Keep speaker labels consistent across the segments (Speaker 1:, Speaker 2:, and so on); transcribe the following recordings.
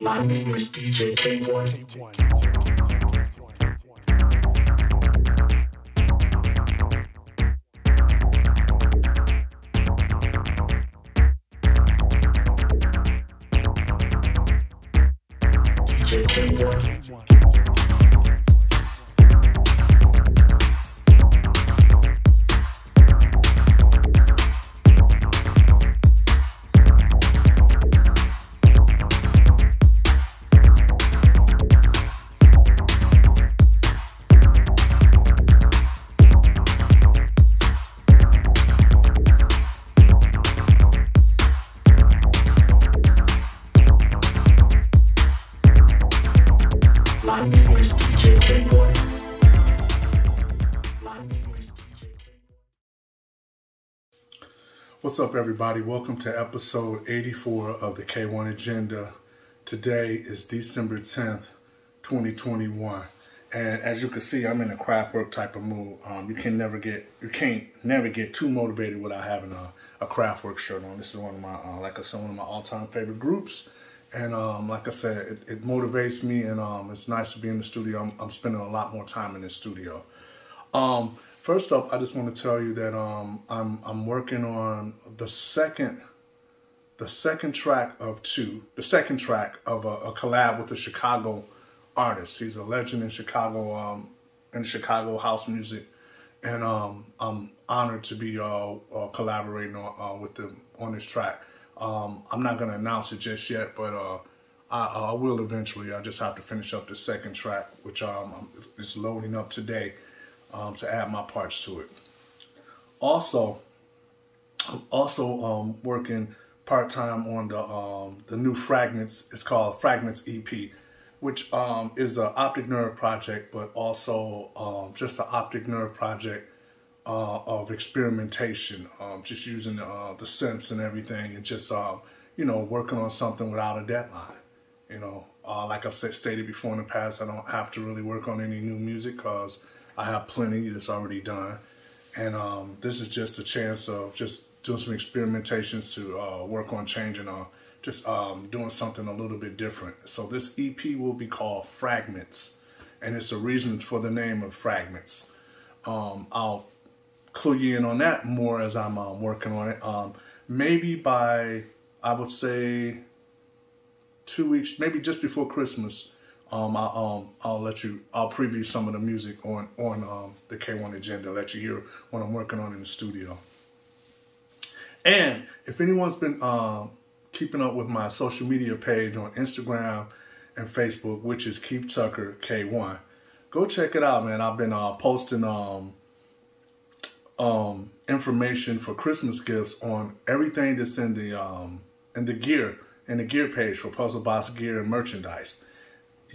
Speaker 1: My name is DJ K1.
Speaker 2: Up, everybody? Welcome to episode 84 of the K1 Agenda. Today is December 10th, 2021. And as you can see, I'm in a Kraftwerk type of mood. Um, you can never get, you can't never get too motivated without having a, a Kraftwerk shirt on. This is one of my, uh, like I said, one of my all-time favorite groups. And um, like I said, it, it motivates me, and um, it's nice to be in the studio. I'm, I'm spending a lot more time in the studio. First up, I just want to tell you that um, I'm I'm working on the second the second track of two, the second track of a, a collab with a Chicago artist. He's a legend in Chicago, um, in Chicago house music, and um, I'm honored to be uh, uh, collaborating on, uh, with them on this track. Um, I'm not gonna announce it just yet, but uh, I, I will eventually. I just have to finish up the second track, which um, is loading up today um, to add my parts to it. Also, I'm also um, working part time on the um, the new Fragments. It's called Fragments EP, which um, is an optic nerve project, but also um, just an optic nerve project uh, of experimentation, um, just using uh, the synths and everything, and just um, you know working on something without a deadline. You know, uh, like I've stated before in the past, I don't have to really work on any new music because I have plenty that's already done. And um, this is just a chance of just doing some experimentations to uh, work on changing, uh, just um, doing something a little bit different. So this EP will be called Fragments, and it's a reason for the name of Fragments. Um, I'll clue you in on that more as I'm uh, working on it. Um, maybe by, I would say, two weeks, maybe just before Christmas, um, I, um, I'll let you, I'll preview some of the music on on um, the K1 Agenda. Let you hear what I'm working on in the studio. And if anyone's been um, keeping up with my social media page on Instagram and Facebook, which is Keith Tucker K1, go check it out, man. I've been uh, posting um, um, information for Christmas gifts on everything that's in the um, in the gear in the gear page for Puzzle Box gear and merchandise.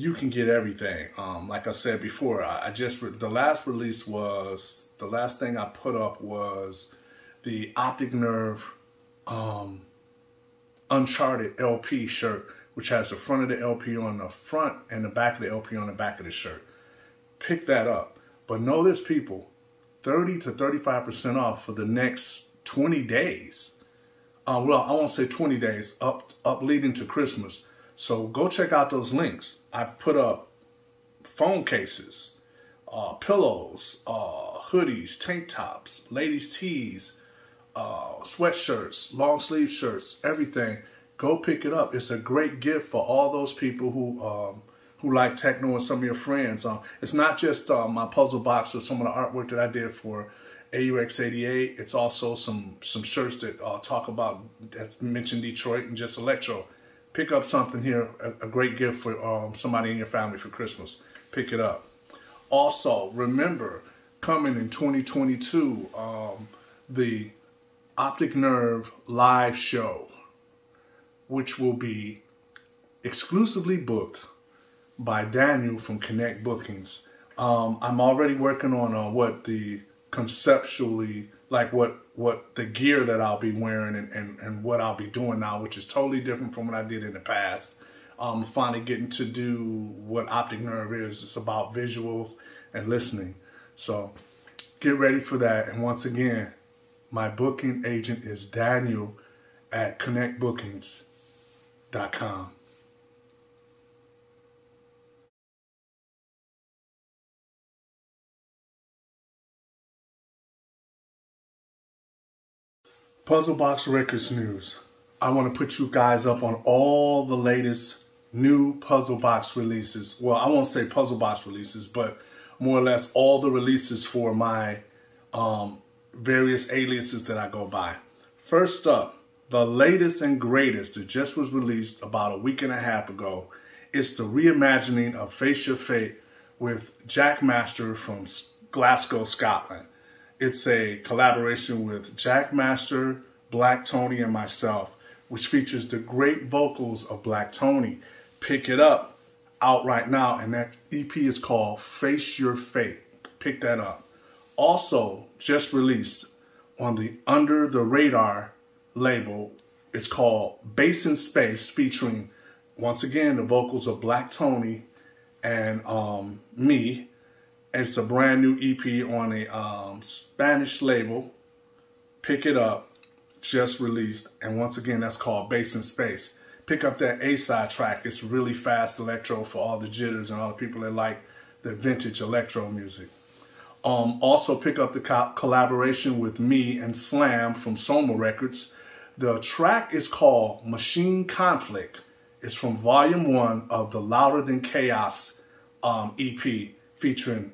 Speaker 2: You can get everything. Um, like I said before, I, I just the last release was the last thing I put up was the Optic Nerve um, Uncharted LP shirt, which has the front of the LP on the front and the back of the LP on the back of the shirt. Pick that up. But know this, people 30 to 35% off for the next 20 days. Uh, well, I won't say 20 days, up, up leading to Christmas. So go check out those links. I've put up phone cases, uh, pillows, uh, hoodies, tank tops, ladies' tees, uh, sweatshirts, long sleeve shirts, everything. Go pick it up. It's a great gift for all those people who um, who like techno and some of your friends. Um, it's not just uh, my puzzle box or some of the artwork that I did for AUX88. It's also some some shirts that uh, talk about that mention Detroit and just electro. Pick up something here, a, a great gift for um, somebody in your family for Christmas. Pick it up. Also, remember, coming in 2022, um, the Optic Nerve live show, which will be exclusively booked by Daniel from Connect Bookings. Um, I'm already working on uh, what the conceptually, like what what the gear that I'll be wearing and, and, and what I'll be doing now, which is totally different from what I did in the past. Um, finally getting to do what Optic Nerve is. It's about visual and listening. So get ready for that. And once again, my booking agent is Daniel at Connect Puzzle Box Records news. I want to put you guys up on all the latest new Puzzle Box releases. Well, I won't say Puzzle Box releases, but more or less all the releases for my um, various aliases that I go by. First up, the latest and greatest that just was released about a week and a half ago is the reimagining of Face Your Fate with Jackmaster from Glasgow, Scotland. It's a collaboration with Jackmaster, Black Tony, and myself, which features the great vocals of Black Tony. Pick it up out right now, and that EP is called Face Your Fate. Pick that up. Also, just released on the Under the Radar label, it's called Bass in Space, featuring once again the vocals of Black Tony and um, me it's a brand new EP on a um, Spanish label. Pick it up, just released. And once again, that's called Bass in Space. Pick up that A-side track. It's really fast electro for all the jitters and all the people that like the vintage electro music. Um, also pick up the co collaboration with me and Slam from Soma Records. The track is called Machine Conflict. It's from volume one of the Louder Than Chaos um, EP featuring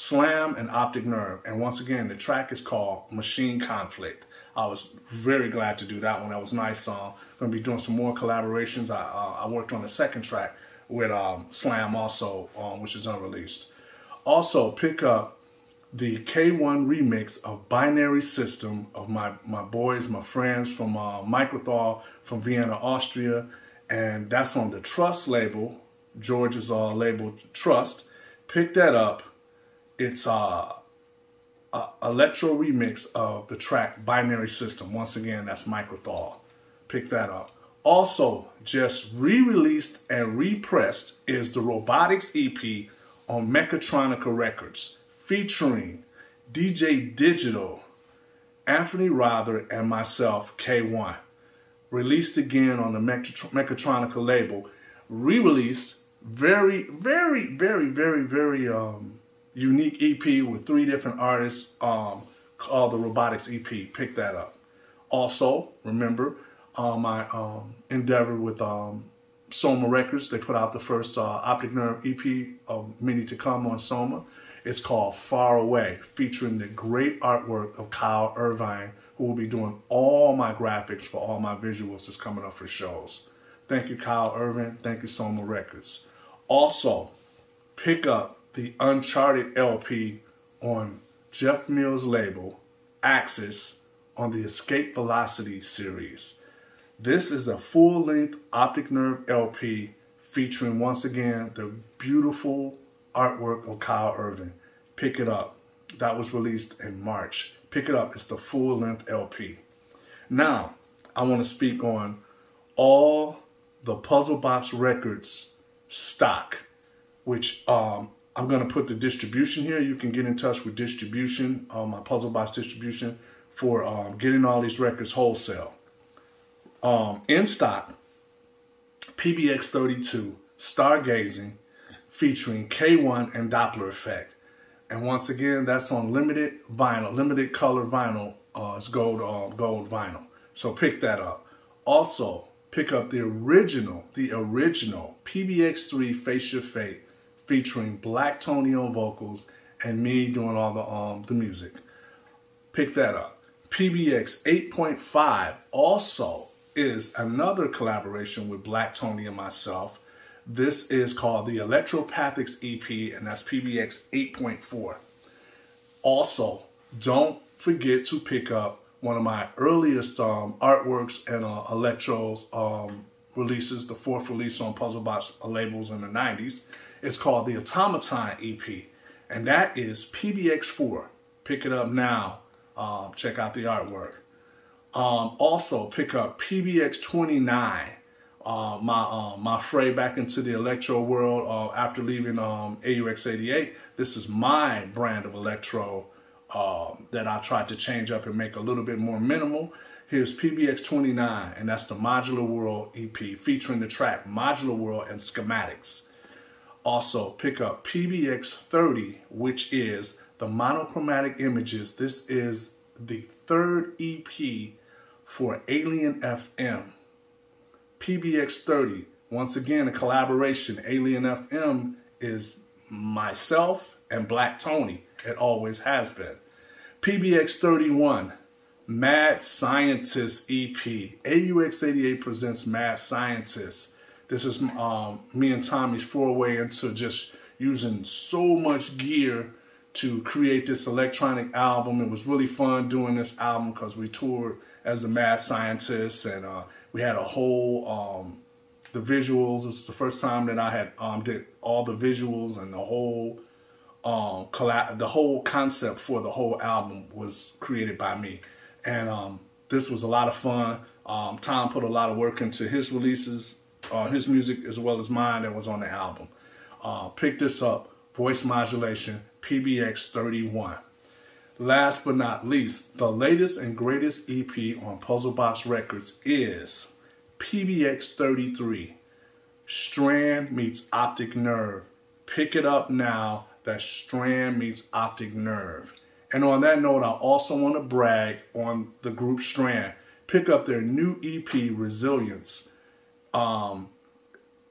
Speaker 2: Slam and Optic Nerve. And once again, the track is called Machine Conflict. I was very glad to do that one. That was nice. Uh, going to be doing some more collaborations. I, uh, I worked on the second track with um, Slam also, um, which is unreleased. Also, pick up the K1 remix of Binary System of my, my boys, my friends from uh, Microthol from Vienna, Austria. And that's on the Trust label, George's uh, label Trust. Pick that up it's a, a electro remix of the track Binary System. Once again, that's Microthol. Pick that up. Also, just re-released and repressed is the Robotics EP on Mechatronica Records, featuring DJ Di'jital, Anthony Rother, and myself, K1. Released again on the Mechatronica label. Re-release, very, very, very, very, very um, unique EP with three different artists um, called the Robotics EP. Pick that up. Also, remember uh, my um, endeavor with um, Soma Records. They put out the first uh, Optic Nerve EP of many to come on Soma. It's called Far Away, featuring the great artwork of Kyle Irvine, who will be doing all my graphics for all my visuals that's coming up for shows. Thank you, Kyle Irvine. Thank you, Soma Records. Also, pick up the Uncharted LP on Jeff Mills' label, Axis, on the Escape Velocity series. This is a full length Optic Nerve LP featuring once again the beautiful artwork of Kyle Irvine. Pick it up. That was released in March. Pick it up. It's the full length LP. Now, I want to speak on all the Puzzle Box Records stock, which um, I'm going to put the distribution here. You can get in touch with distribution, um, my Puzzle Box distribution, for um, getting all these records wholesale. Um, in stock, PBX 32, Stargazing, featuring K1 and Dopplereffekt. And once again, that's on limited vinyl, limited color vinyl. Uh, it's gold, uh, gold vinyl. So pick that up. Also, pick up the original, the original PBX3 Face Your Fate featuring Black Tony on vocals and me doing all the um the music. Pick that up. PBX 8.5 also is another collaboration with Black Tony and myself. This is called the Electropathics EP, and that's PBX 8.4. Also, don't forget to pick up one of my earliest um, artworks and uh, electros um, releases, the fourth release on Puzzle Box labels in the 90s. It's called the Automaton EP, and that is PBX4. Pick it up now. Um, check out the artwork. Um, also, pick up PBX29. Uh, my um, my fray back into the electro world uh, after leaving um, AUX88. This is my brand of electro um, that I tried to change up and make a little bit more minimal. Here's PBX 29, and that's the Modular World EP featuring the track Modular World and Schematics. Also, pick up PBX 30, which is the monochromatic images. This is the third EP for Alien FM. PBX 30, once again, a collaboration. Alien FM is myself and Black Tony. It always has been. PBX 31, Mad Scientist EP. AUX88 presents Mad Scientist. This is um, me and Tommy's foray into just using so much gear to create this electronic album. It was really fun doing this album because we toured as a Mad scientist and uh, we had a whole, um, the visuals. This was the first time that I had um, did all the visuals and the whole um, the whole concept for the whole album was created by me. And um, this was a lot of fun. Um, Tom put a lot of work into his releases, uh, his music as well as mine that was on the album. Uh, pick this up, Voice Modulation, PBX 31. Last but not least, the latest and greatest EP on Puzzle Box Records is PBX 33, Strand meets Optic Nerve. Pick it up now. That Strand meets Optic Nerve. And on that note, I also want to brag on the group Strand. Pick up their new EP, Resilience. Um,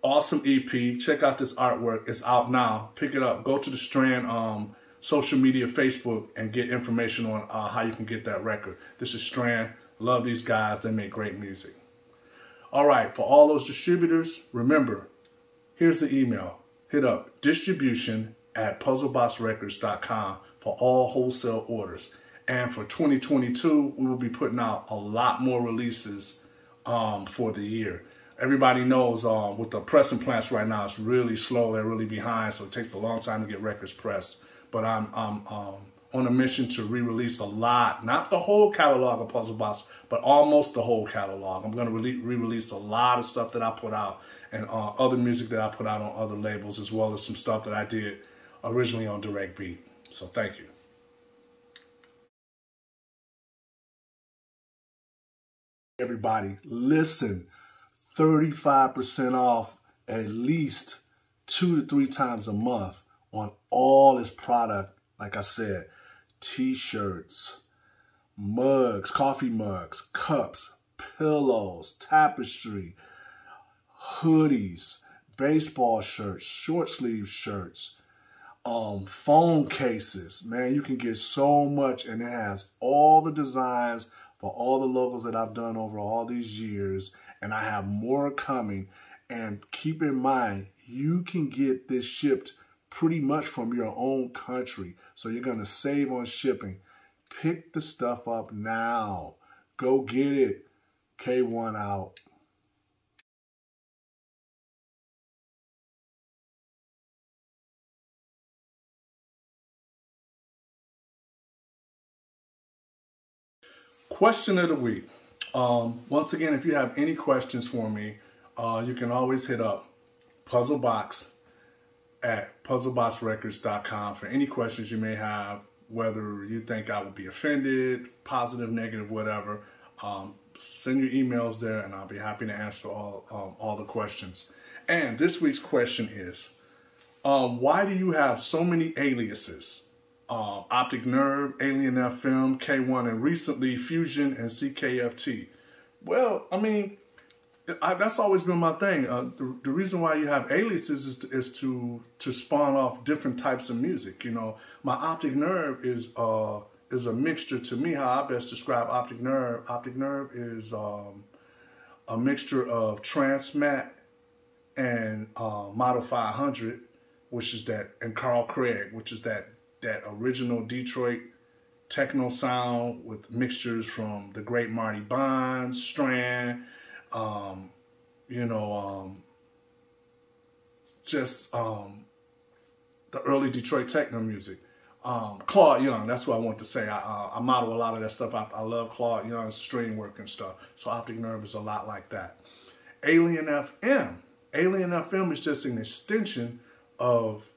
Speaker 2: awesome EP. Check out this artwork. It's out now. Pick it up. Go to the Strand um, social media, Facebook, and get information on uh, how you can get that record. This is Strand. Love these guys. They make great music. All right, for all those distributors, remember, here's the email. Hit up distribution at puzzleboxrecords.com for all wholesale orders. And for 2022, we will be putting out a lot more releases um, for the year. Everybody knows um, with the pressing plants right now, it's really slow. They're really behind, so it takes a long time to get records pressed. But I'm, I'm um, on a mission to re-release a lot, not the whole catalog of Puzzle Box, but almost the whole catalog. I'm going to re-release a lot of stuff that I put out and uh, other music that I put out on other labels, as well as some stuff that I did originally on Direct Beat. So thank you. Everybody, listen. 35% off at least two to three times a month on all his product. Like I said, t-shirts, mugs, coffee mugs, cups, pillows, tapestry, hoodies, baseball shirts, short sleeve shirts, um, phone cases. Man, you can get so much and it has all the designs for all the logos that I've done over all these years and I have more coming. And keep in mind, you can get this shipped pretty much from your own country. So you're going to save on shipping. Pick the stuff up now. Go get it. K1 out. Question of the week. Um, once again, if you have any questions for me, uh, you can always hit up Puzzlebox at puzzleboxrecords.com for any questions you may have, whether you think I would be offended, positive, negative, whatever. Um, send your emails there and I'll be happy to answer all, um, all the questions. And this week's question is, um, why do you have so many aliases? Uh, Optic Nerve, Alien FM, K1, and recently Fusion and CKFT. Well, I mean, I, that's always been my thing. Uh, the, the, reason why you have aliases is to, is to to spawn off different types of music. You know, my Optic Nerve is uh is a mixture to me. How I best describe Optic Nerve. Optic Nerve is um, a mixture of Transmat and uh, Model 500, which is that, and Carl Craig, which is that that original Detroit techno sound with mixtures from the great Marty Bonds, Strand, um, you know, um, just um, the early Detroit techno music. Um, Claude Young, that's what I want to say. I, uh, I model a lot of that stuff. I, I love Claude Young's string work and stuff. So Optic Nerve is a lot like that. Alien FM. Alien FM is just an extension of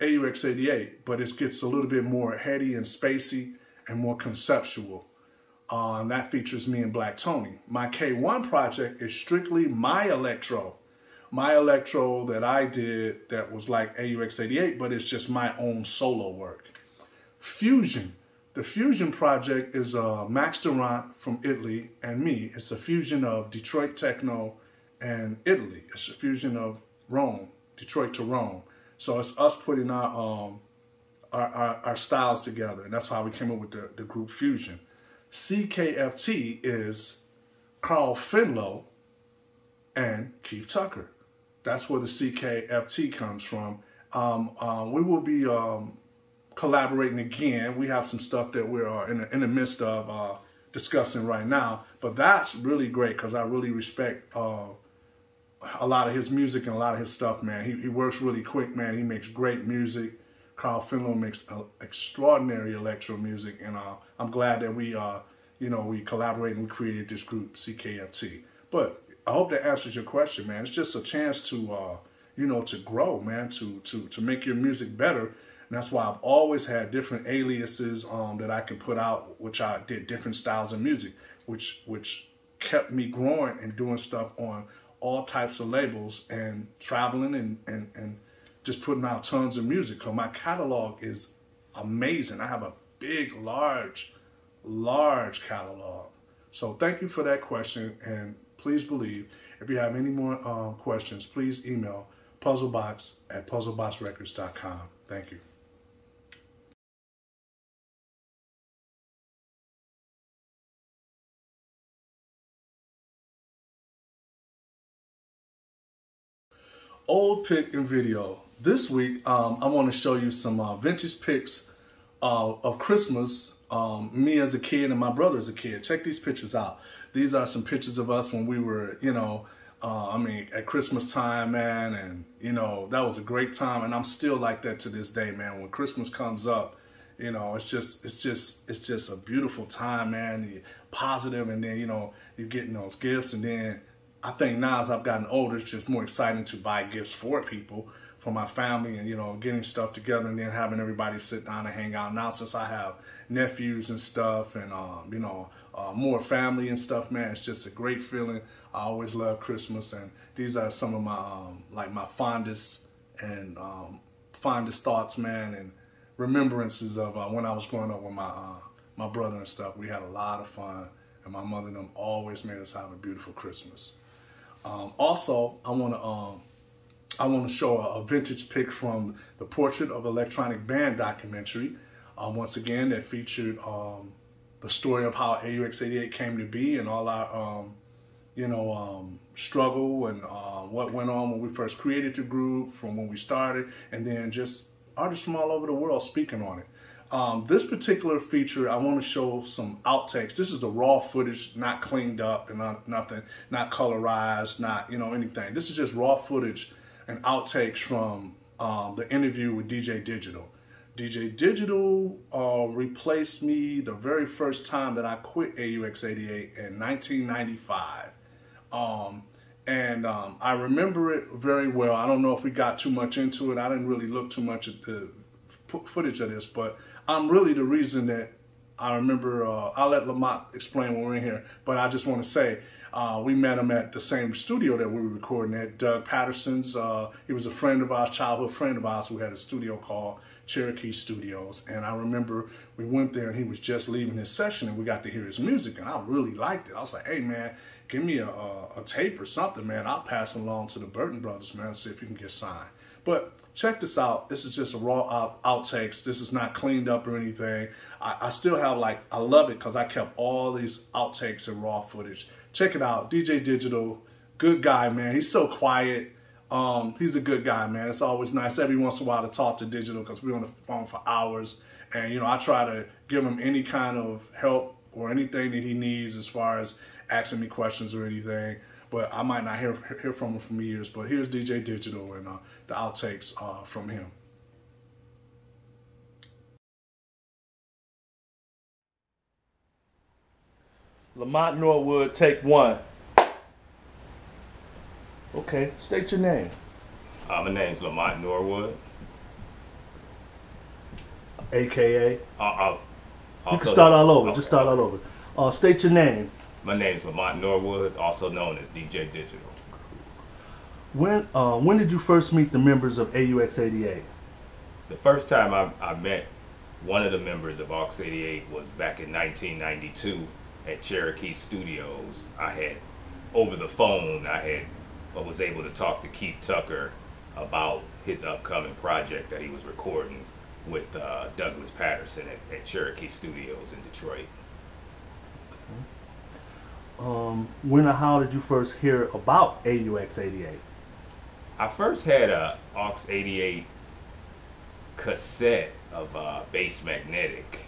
Speaker 2: AUX88, but it gets a little bit more heady and spacey and more conceptual. Uh, that features me and Black Tony. My K1 project is strictly my electro. My electro that I did that was like AUX88, but it's just my own solo work. Fusion. The Fusion project is uh, Max Durant from Italy and me. It's a fusion of Detroit techno and Italy. It's a fusion of Rome, Detroit to Rome. So it's us putting our um, our, our, our, styles together, and that's how we came up with the, the group Fusion. CKFT is Carl Finlow and Keith Tucker. That's where the CKFT comes from. Um, uh, we will be um, collaborating again. We have some stuff that we're uh, in, the, in the midst of uh, discussing right now, but that's really great because I really respect uh, a lot of his music and a lot of his stuff, man. He, he works really quick, man. He makes great music. Carl Finlow makes uh, extraordinary electro music, and uh, I'm glad that we, uh, you know, we collaborated and we created this group, CKFT. But I hope that answers your question, man. It's just a chance to, uh, you know, to grow, man, to to to make your music better. And that's why I've always had different aliases um, that I could put out, which I did different styles of music, which which kept me growing and doing stuff on all types of labels and traveling and, and, and just putting out tons of music. So my catalog is amazing. I have a big, large, large catalog. So thank you for that question. And please believe, if you have any more um, questions, please email puzzlebox at puzzleboxrecords.com. Thank you. Old pick and video. This week, um, I want to show you some uh, vintage pics uh, of Christmas, um, me as a kid and my brother as a kid. Check these pictures out. These are some pictures of us when we were, you know, uh, I mean, at Christmas time, man, and, you know, that was a great time, and I'm still like that to this day, man. When Christmas comes up, you know, it's just, it's just, it's just a beautiful time, man. You're positive, and then, you know, you're getting those gifts, and then, I think now as I've gotten older, it's just more exciting to buy gifts for people, for my family, and you know, getting stuff together, and then having everybody sit down and hang out. Now since I have nephews and stuff, and um, you know, uh, more family and stuff, man, it's just a great feeling. I always love Christmas, and these are some of my um, like my fondest and um, fondest thoughts, man, and remembrances of uh, when I was growing up with my uh, my brother and stuff. We had a lot of fun, and my mother and them always made us have a beautiful Christmas. Um, also, I want to um, I want to show a, a, vintage pic from the Portrait of Electronic Band documentary. Um, once again, that featured um, the story of how AUX88 came to be and all our um, you know um, struggle and uh, what went on when we first created the group, from when we started, and then just artists from all over the world speaking on it. Um, this particular feature, I want to show some outtakes. This is the raw footage, not cleaned up and not, nothing, not colorized, not, you know, anything. This is just raw footage and outtakes from um, the interview with DJ Di'jital. DJ Di'jital uh, replaced me the very first time that I quit AUX88 in 1995. Um, and um, I remember it very well. I don't know if we got too much into it. I didn't really look too much at the footage of this, but I'm really the reason that I remember, uh, I'll let Lamont explain when we're in here, but I just want to say, uh, we met him at the same studio that we were recording at, Doug Patterson's. Uh, he was a friend of ours, childhood friend of ours, who had a studio called Cherokee Studios. And I remember we went there and he was just leaving his session and we got to hear his music and I really liked it. I was like, hey man, give me a, a, a tape or something, man. I'll pass it along to the Burden brothers, man, see if you can get signed. But check this out. This is just a raw out, outtakes. This is not cleaned up or anything. I, I still have like, I love it because I kept all these outtakes and raw footage. Check it out. DJ Di'jital, good guy, man. He's so quiet. Um, he's a good guy, man. It's always nice every once in a while to talk to Di'jital because we're on the phone for hours. And, you know, I try to give him any kind of help or anything that he needs as far as asking me questions or anything but I might not hear hear from him for years. But here's DJ Di'jital and uh, the outtakes uh, from him. Lamont Norwood, take one. Okay, state your name.
Speaker 3: Uh, my name's Lamont Norwood.
Speaker 2: AKA?
Speaker 3: Uh, uh,
Speaker 2: you can start all over. Just start all over.
Speaker 4: Uh, state your name.
Speaker 3: My name is Lamont Norwood, also known as DJ Di'jital.
Speaker 4: When uh, when did you first meet the members of AUX88?
Speaker 3: The first time I, I met one of the members of AUX 88 was back in 1992 at Cherokee Studios. I had, over the phone, I had, I was able to talk to Keith Tucker about his upcoming project that he was recording with uh, Douglas Patterson at, at Cherokee Studios in Detroit.
Speaker 4: Um, when or how did you first hear about AUX88?
Speaker 3: I first had a AUX 88 cassette of uh, Bass Magnetic.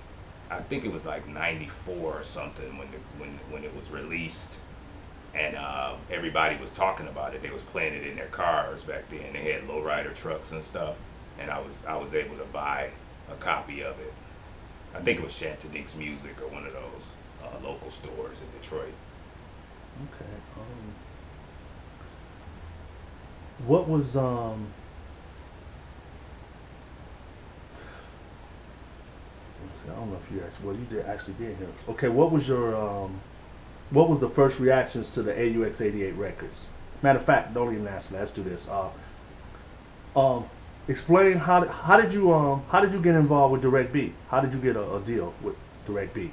Speaker 3: I think it was like '94 or something when the, when when it was released, and uh, everybody was talking about it. They was playing it in their cars back then. They had lowrider trucks and stuff, and I was I was able to buy a copy of it. I think it was Chantonique's Music or one of those uh, local stores in Detroit.
Speaker 4: Okay. Um, what was um? I don't know if you actually. Well, you did actually did hear. Okay. What was your um? What was the first reactions to the AUX88 records? Matter of fact, don't even ask. Let's do this. Uh, um, explain how how did you um how did you get involved with Direct Beat? How did you get a, a deal with Direct Beat?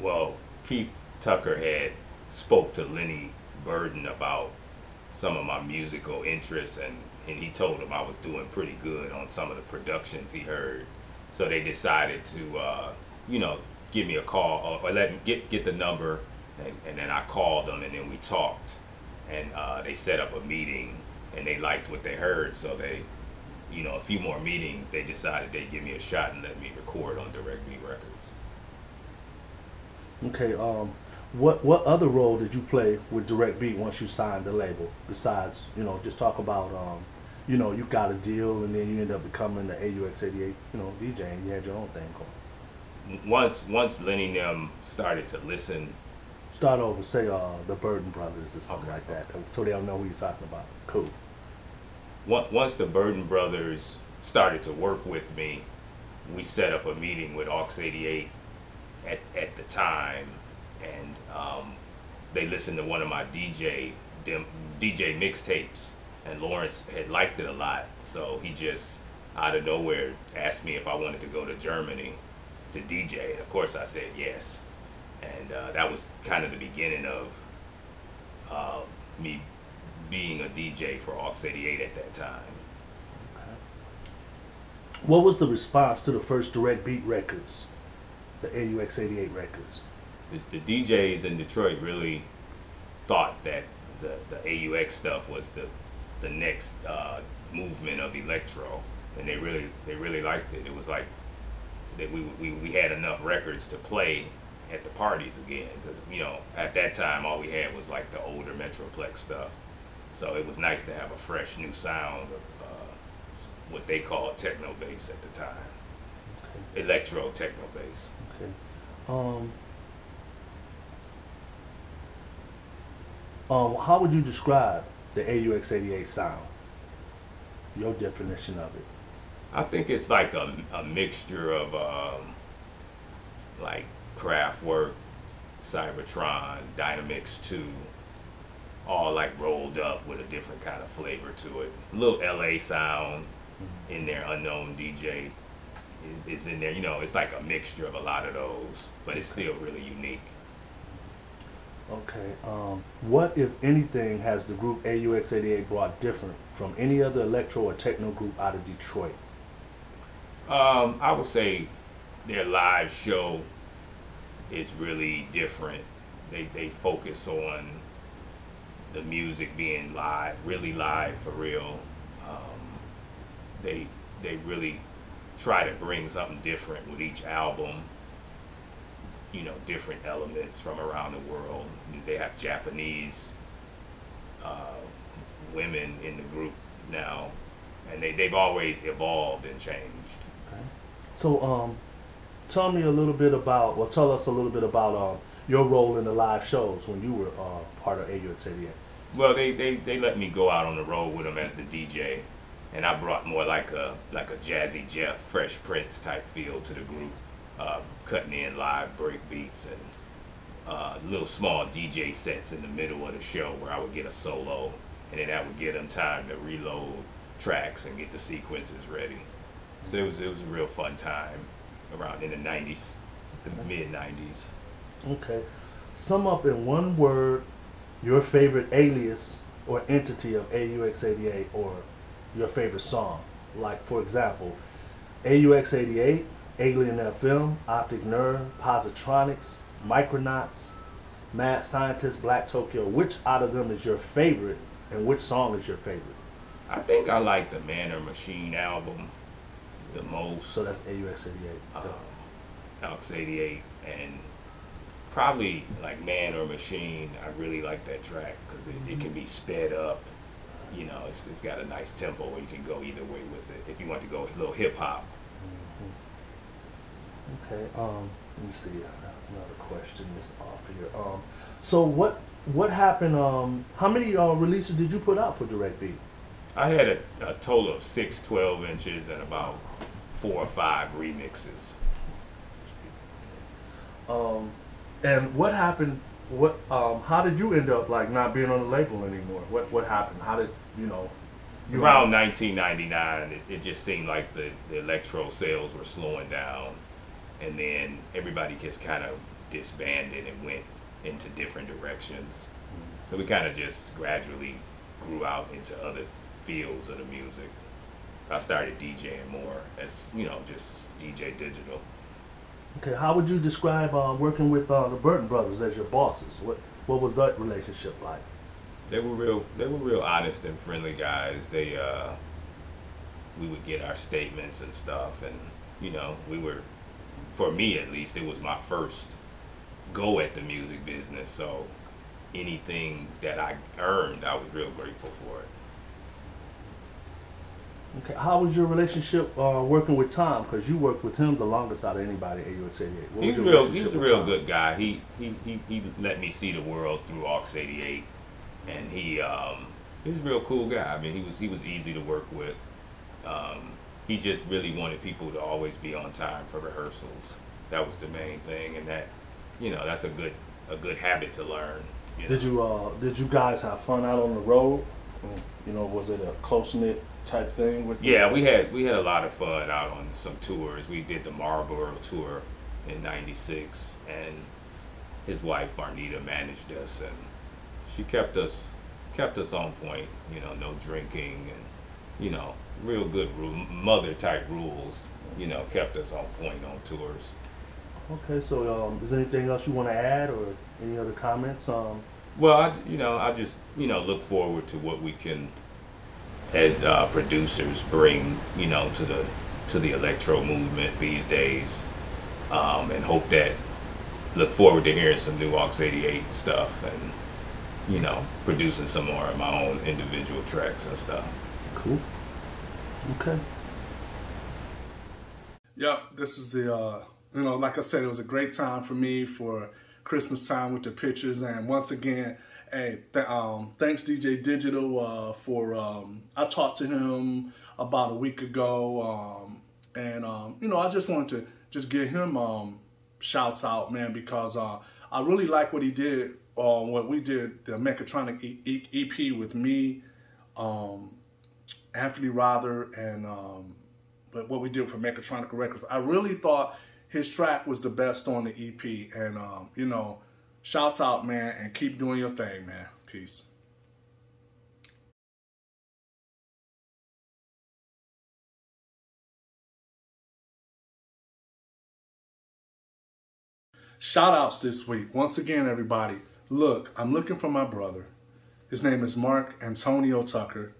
Speaker 3: well, Keith Tucker had spoke to Lenny Burden about some of my musical interests, and, and he told him I was doing pretty good on some of the productions he heard. So they decided to, uh, you know, give me a call or, or let me get get the number, and, and then I called them, and then we talked, and uh, they set up a meeting, and they liked what they heard, so they, you know, a few more meetings, they decided they'd give me a shot and let me record on Direct Beat Records.
Speaker 4: Okay, um, what what other role did you play with Direct Beat once you signed the label? Besides, you know, just talk about, um, you know, you got a deal and then you end up becoming the AUX88, you know, DJ and you had your own thing going.
Speaker 3: once once Lenny and them started to listen,
Speaker 4: Start over, say, uh, the Burden Brothers or something
Speaker 3: Okay,
Speaker 4: like that, so they'll know who you're talking about. Cool.
Speaker 3: once the Burden brothers started to work with me, we set up a meeting with Aux 88 at, at the time, and um, they listened to one of my DJ dem, DJ mixtapes, and Lawrence had liked it a lot, so he just out of nowhere asked me if I wanted to go to Germany to DJ, and of course I said yes, and uh, that was kind of the beginning of uh, me being a DJ for Aux 88 at that time.
Speaker 4: What was the response to the first Direct Beat records, the AUX88 records?
Speaker 3: The, the DJs in Detroit really thought that the, the AUX stuff was the the next uh, movement of electro, and they really they really liked it. It was like that we, we, we had enough records to play at the parties again because you know at that time all we had was like the older Metroplex stuff. So it was nice to have a fresh new sound of uh, what they called techno bass at the time,
Speaker 4: Okay.
Speaker 3: electro techno bass.
Speaker 4: Okay. Um, um, how would you describe the AUX88 sound? Your definition of it.
Speaker 3: I think it's like a, a mixture of um, like Kraftwerk, Cybotron, Dynamix 2, all like rolled up with a different kind of flavor to it. A little LA sound in there, unknown DJ is, is in there. You know, it's like a mixture of a lot of those, but it's still really unique.
Speaker 4: Okay. Um, what, if anything, has the group AUX88 brought different from any other electro or techno group out of Detroit?
Speaker 3: Um, I would say their live show is really different. They they focus on the music being live, really live for real. Um, they they really try to bring something different with each album. You know, different elements from around the world. They have Japanese uh, women in the group now, and they they've always evolved and changed.
Speaker 4: Okay. So, um, tell me a little bit about, well, tell us a little bit about um, your role in the live shows when you were uh, part of AUX88.
Speaker 3: Well, they, they, they let me go out on the road with them as the DJ, and I brought more like a like a Jazzy Jeff, Fresh Prince type feel to the group, uh, cutting in live break beats and uh, little small DJ sets in the middle of the show where I would get a solo, and then that would give them time to reload tracks and get the sequences ready. So it was it was a real fun time around in the '90s, the mid '90s.
Speaker 4: Okay. Sum up in one word your favorite alias or entity of AUX88 or your favorite song. Like, for example, AUX88, Alien FM, Optic Nerve, Posatronix, Micronauts, Mad Scientist, Black Tokyo. Which out of them is your favorite and which song is your favorite?
Speaker 3: I think I like the Man or Machine album the most.
Speaker 4: So that's AUX88.
Speaker 3: um, AUX 88 and probably like Man or Machine. I really like that track because it, it can be sped up. You know, it's, it's got a nice tempo where you can go either way with it. If you want to go a little hip hop,
Speaker 4: Okay. Um, let me see. Another question is off here. Um, so what what happened? Um, how many uh, releases did you put out for Direct Beat?
Speaker 3: I had a, a total of six 12 inches and about four or five remixes.
Speaker 4: Um, and what happened? What? Um, how did you end up like not being on the label anymore? What What happened? How did you know? You
Speaker 3: Around 1999, it, it just seemed like the, the electro sales were slowing down, and then everybody just kind of disbanded and went into different directions. So we kind of just gradually grew out into other fields of the music. I started DJing more as you know, just DJ Di'jital.
Speaker 4: Okay. How would you describe uh, working with uh, the Burden brothers as your bosses? What What was that relationship like?
Speaker 3: They were real. They were real honest and friendly guys. They, uh, we would get our statements and stuff, and you know, we were, for me at least, it was my first go at the music business. So, anything that I earned, I was real grateful for it.
Speaker 4: Okay. How was your relationship uh, working with Tom? Because you worked with him the longest out of anybody at AUX88.
Speaker 3: He's real. He
Speaker 4: relationship
Speaker 3: was a real
Speaker 4: Tom?
Speaker 3: good guy. He he, he he let me see the world through Aux 88, and he um he was a real cool guy. I mean, he was he was easy to work with. Um, he just really wanted people to always be on time for rehearsals. That was the main thing, and that you know that's a good a good habit to learn. You know?
Speaker 4: Did you uh, Did you guys have fun out on the road? You know, was it a close knit type thing with?
Speaker 3: Yeah, we had we had a lot of fun out on some tours. We did the Marlboro tour in '96, and his wife Marnita managed us, and she kept us kept us on point. You know, no drinking, and you know, real good rule, mother type rules. You know, kept us on point on tours.
Speaker 4: Okay, so um, is there anything else you want to add or any other comments? Um,
Speaker 3: Well, I, you know, I just, you know, look forward to what we can, as uh, producers, bring, you know, to the to the electro movement these days, um, and hope that look forward to hearing some new Aux 88 stuff and, you know, producing some more of my own individual tracks and stuff.
Speaker 4: cool. Okay.
Speaker 2: Yep, this is the, uh, you know, like I said, it was a great time for me for Christmas time with the pictures. And once again, hey, th- um, thanks DJ Di'jital uh, for, um, I talked to him about a week ago. Um, and, um, you know, I just wanted to just give him um, shouts out, man, because uh, I really like what he did, uh, what we did, the Mechatronic e- E- EP with me, um, Anthony Rother, and um, but what we did for Mechatronica Records. I really thought his track was the best on the EP, and um, you know, shouts out, man, and keep doing your thing, man. Peace. Shout outs this week. Once again, everybody. Look, I'm looking for my brother. His name is Mark Antonio Tucker.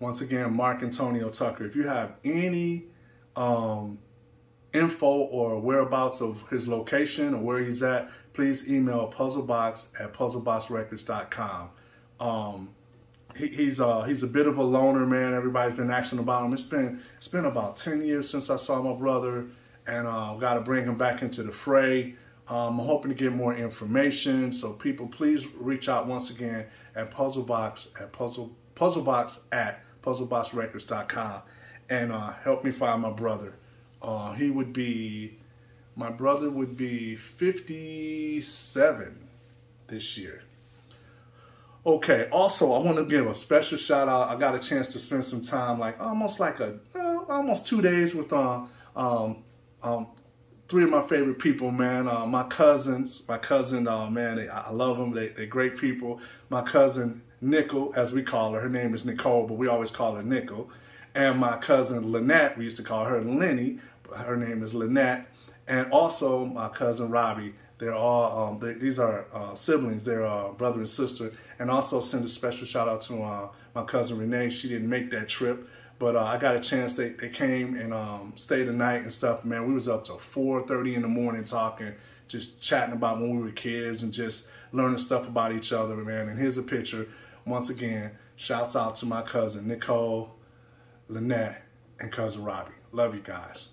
Speaker 2: Once again, Mark Antonio Tucker. If you have any um, info or whereabouts of his location or where he's at, please email puzzlebox at puzzleboxrecords.com. Um, he, he's uh, he's a bit of a loner, man. Everybody's been asking about him. It's been it's been about ten years since I saw my brother, and uh, got to bring him back into the fray. Um, I'm hoping to get more information, so people please reach out once again at puzzlebox at puzzle puzzlebox at puzzleboxrecords.com and uh, help me find my brother. Uh, he would be my brother would be 57 this year. Okay, also I want to give a special shout out. I got a chance to spend some time, like almost like a uh, almost two days with uh, um, um, three of my favorite people, man. Uh, my cousins, my cousin, uh, man, they, I love them. They, they're great people. My cousin Nickel, as we call her, her name is Nicole, but we always call her Nickel. And my cousin Lynette, we used to call her Lenny, but her name is Lynette. And also my cousin Robbie. They're all, um, they, these are uh, siblings. They're uh, brother and sister. And also send a special shout out to uh, my cousin Renee. She didn't make that trip, but uh, I got a chance. They, they came and um, stayed the night and stuff. Man, we was up till 4.30 in the morning talking, just chatting about when we were kids and just learning stuff about each other, man. And here's a picture. Once again, shouts out to my cousin Nicole, Lynette, and cousin Robbie. Love you guys.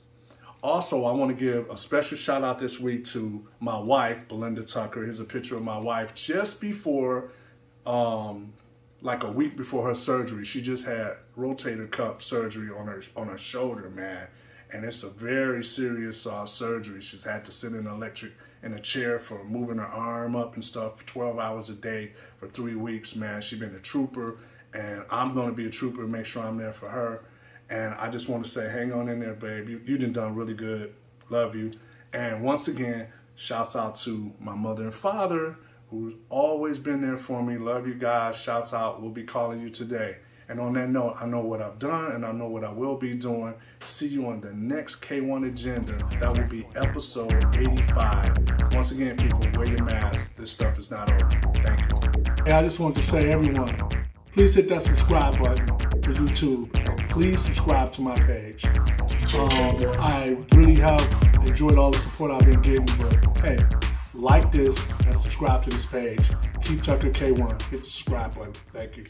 Speaker 2: Also, I want to give a special shout out this week to my wife, Belinda Tucker. Here's a picture of my wife just before, um, like a week before her surgery. She just had rotator cuff surgery on her on her shoulder, man, and it's a very serious uh, surgery. She's had to sit in an electric in a chair for moving her arm up and stuff for 12 hours a day for three weeks, man. She's been a trooper, and I'm going to be a trooper and make sure I'm there for her. And I just want to say, hang on in there, babe. You, you done done really good. Love you. And once again, shouts out to my mother and father who's always been there for me. Love you guys. Shouts out. We'll be calling you today. And on that note, I know what I've done and I know what I will be doing. See you on the next K1 Agenda. That will be episode 85. Once again, people, wear your mask. This stuff is not over. Thank you. Hey, I just want to say, everyone, please hit that subscribe button for YouTube and please subscribe to my page. Um, I really have enjoyed all the support I've been getting, but hey, like this and subscribe to this page. Keith Tucker K1. Hit the subscribe button. Thank you.